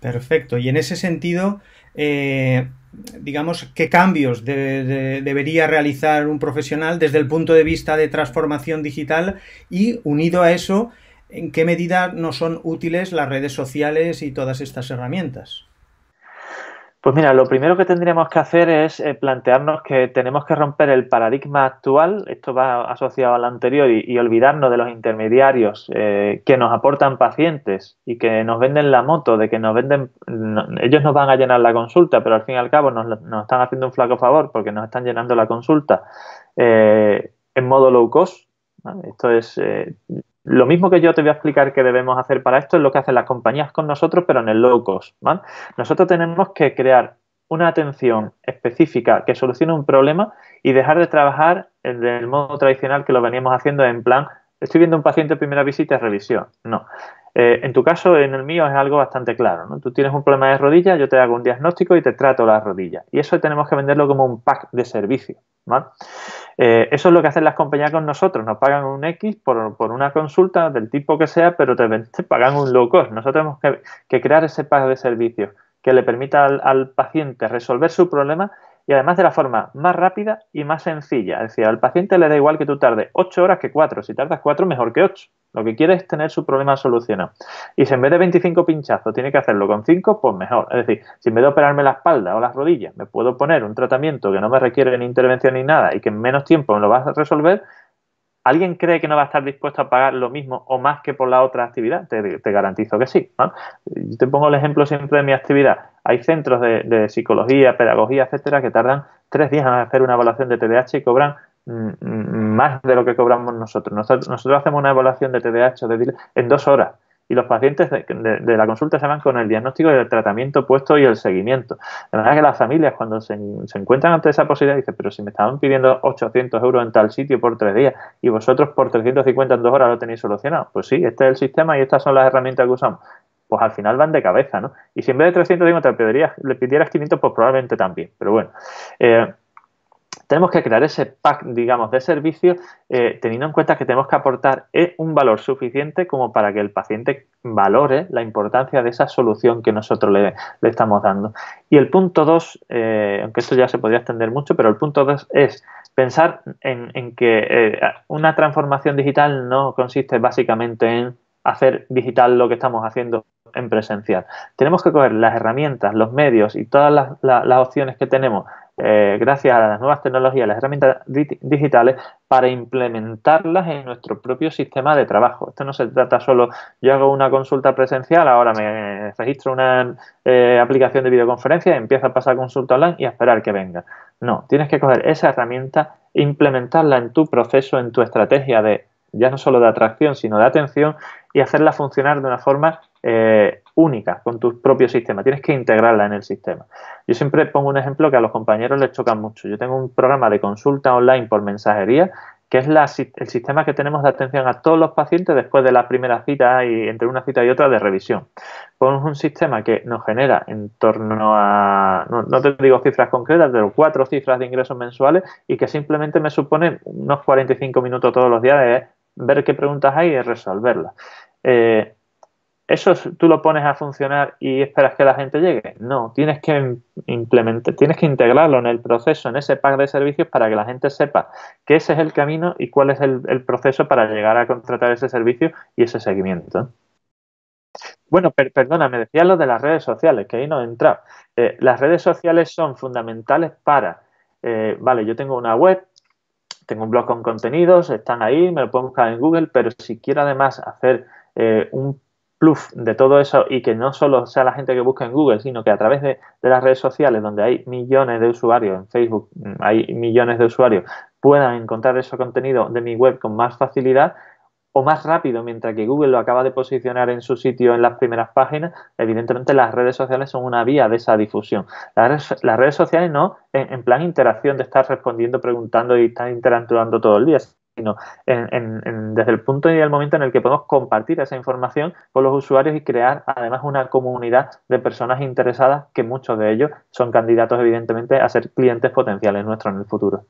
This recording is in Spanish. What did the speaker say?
Perfecto. Y en ese sentido, eh, digamos, qué cambios debería realizar un profesional desde el punto de vista de transformación digital y unido a eso, en qué medida no son útiles las redes sociales y todas estas herramientas. Pues mira, lo primero que tendríamos que hacer es eh, plantearnos que tenemos que romper el paradigma actual, esto va asociado al anterior, y, olvidarnos de los intermediarios eh, que nos aportan pacientes y que nos venden la moto, de que nos venden, ellos nos van a llenar la consulta, pero al fin y al cabo nos, están haciendo un flaco favor porque nos están llenando la consulta eh, en modo low cost. Esto es, lo mismo que yo te voy a explicar que debemos hacer para esto es lo que hacen las compañías con nosotros, pero en el low cost. Nosotros tenemos que crear una atención específica que solucione un problema y dejar de trabajar en el modo tradicional que lo veníamos haciendo en plan, estoy viendo un paciente primera visita y revisión. No. Eh, en tu caso, en el mío es algo bastante claro. ¿no? Tú tienes un problema de rodilla, yo te hago un diagnóstico y te trato la rodilla. Y eso tenemos que venderlo como un pack de servicio. Eh, eso es lo que hacen las compañías con nosotros. Nos pagan un X por, una consulta del tipo que sea, pero te, pagan un low cost. Nosotros tenemos que, crear ese pack de servicios que le permita al, paciente resolver su problema y además de la forma más rápida y más sencilla. Es decir, al paciente le da igual que tú tardes 8 horas que 4. Si tardas 4, mejor que 8. Lo que quiere es tener su problema solucionado. Y si en vez de 25 pinchazos tiene que hacerlo con 5, pues mejor. Es decir, si en vez de operarme la espalda o las rodillas me puedo poner un tratamiento que no me requiere ni intervención ni nada y que en menos tiempo me lo vas a resolver, ¿Alguien cree que no va a estar dispuesto a pagar lo mismo o más que por la otra actividad? Te, garantizo que sí. Yo te pongo el ejemplo siempre de mi actividad. Hay centros de, psicología, pedagogía, etcétera, que tardan tres días en hacer una evaluación de TDAH y cobran mm, mm, más de lo que cobramos nosotros. Nosotros, nosotros hacemos una evaluación de TDAH en dos horas y los pacientes de, la consulta se van con el diagnóstico y el tratamiento puesto y el seguimiento. De manera que las familias cuando se, encuentran ante esa posibilidad dicen, pero si me estaban pidiendo 800 euros en tal sitio por tres días y vosotros por 350 en dos horas lo tenéis solucionado. Pues sí, este es el sistema y estas son las herramientas que usamos. Pues al final van de cabeza, ¿no? Y si en vez de 350 le pidieras, le pidieras 500, pues probablemente también. Pero bueno, eh, tenemos que crear ese pack, digamos, de servicios eh, teniendo en cuenta que tenemos que aportar eh, un valor suficiente como para que el paciente valore la importancia de esa solución que nosotros le, estamos dando. Y el punto dos, eh, aunque esto ya se podría extender mucho, pero el punto dos es pensar en, en que una transformación digital no consiste básicamente en hacer digital lo que estamos haciendo en presencial. Tenemos que coger las herramientas, los medios y todas las, opciones que tenemos eh, gracias a las nuevas tecnologías, las herramientas digitales, para implementarlas en nuestro propio sistema de trabajo. Esto no se trata solo, yo hago una consulta presencial, ahora me registro una eh, aplicación de videoconferencia, empiezo a pasar consulta online y a esperar que venga. No, tienes que coger esa herramienta, implementarla en tu proceso, en tu estrategia de ya no solo de atracción, sino de atención y hacerla funcionar de una forma eh, única con tu propio sistema. Tienes que integrarla en el sistema. Yo siempre pongo un ejemplo que a los compañeros les choca mucho. Yo tengo un programa de consulta online por mensajería que es el sistema que tenemos de atención a todos los pacientes después de la primera cita y entre una cita y otra de revisión. Ponemos un sistema que nos genera en torno a, no, te digo cifras concretas, pero cuatro cifras de ingresos mensuales y que simplemente me supone unos 45 minutos todos los días de ver qué preguntas hay y resolverlas. Eh, ¿Eso tú lo pones a funcionar y esperas que la gente llegue? No, tienes que implementar, tienes que integrarlo en el proceso, en ese pack de servicios para que la gente sepa que ese es el camino y cuál es el, proceso para llegar a contratar ese servicio y ese seguimiento. Bueno, perdona, me decías lo de las redes sociales, que ahí no he entrado. Eh, las redes sociales son fundamentales para, eh, vale, yo tengo una web, tengo un blog con contenidos, están ahí, me lo puedo buscar en Google, pero si quiero además hacer eh, un plus de todo eso y que no solo sea la gente que busca en Google, sino que a través de, las redes sociales donde hay millones de usuarios, en Facebook mm, hay millones de usuarios, puedan encontrar ese contenido de mi web con más facilidad o más rápido, mientras que Google lo acaba de posicionar en su sitio en las primeras páginas, evidentemente las redes sociales son una vía de esa difusión. Las redes, sociales no en, plan interacción de estar respondiendo, preguntando y estar interactuando todo el día, sino desde el punto y el momento en el que podemos compartir esa información con los usuarios y crear además una comunidad de personas interesadas que muchos de ellos son candidatos evidentemente a ser clientes potenciales nuestros en el futuro.